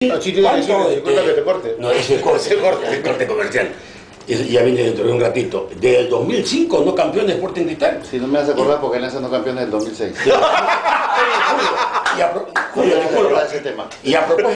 No, sí, tiene disculpa que corte. No, corte, el corte comercial. Y ya viene dentro de un ratito. Del 2005, no campeón de Sporting Cristal. Si no me vas a acordar porque Alianza no campeón del 2006. Y a, Julio, Y a propósito.